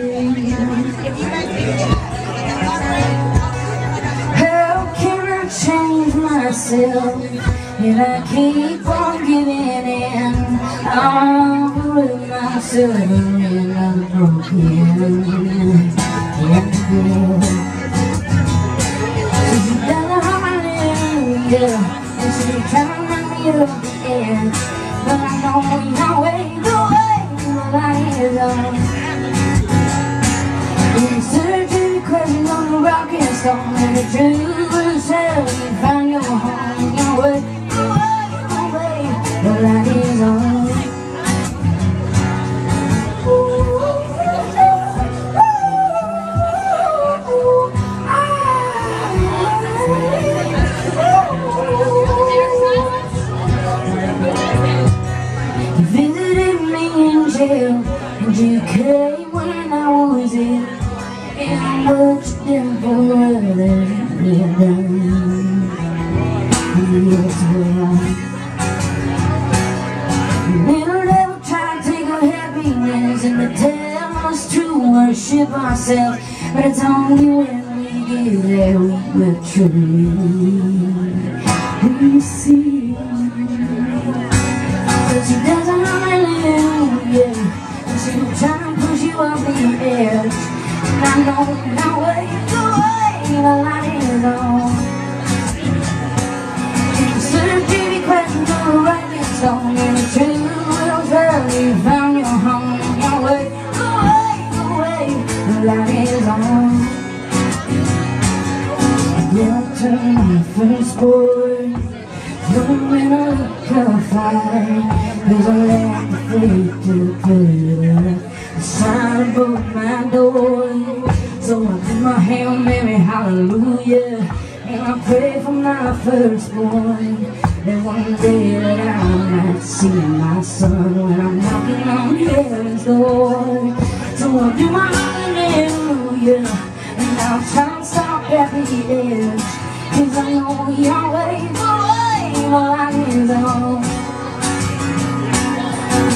it. How can I change myself if I keep on giving in? I'm putting myself in another broken. She doesn't have my name, yeah, the edge, but I know you're not way the way my life is on. In search of on the rock and stone And the truth will tell you you came when I was ill And what you did for others You done Yes, well Little devil tried to take our happiness And the us to worship ourselves But it's only when we get there we will truly receive Cause And I know now way the way the light is on Instead of beauty questions on the right and And the truth will tell you found your home Your way, the way, the the light is on Yeah, to first boy. When I look on fire There's a faith to A sign above my door So I put my Hail Mary, hallelujah. And I pray for my firstborn. That one day that I might see my son When I'm knocking on heaven's door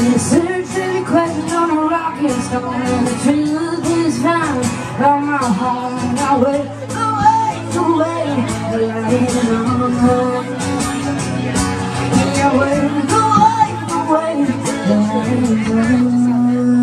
She searched every question on a rocket stone. And the truth is found by my home And I wait, I wait, I wait. The light is on. I wait, I wait, I wait. The light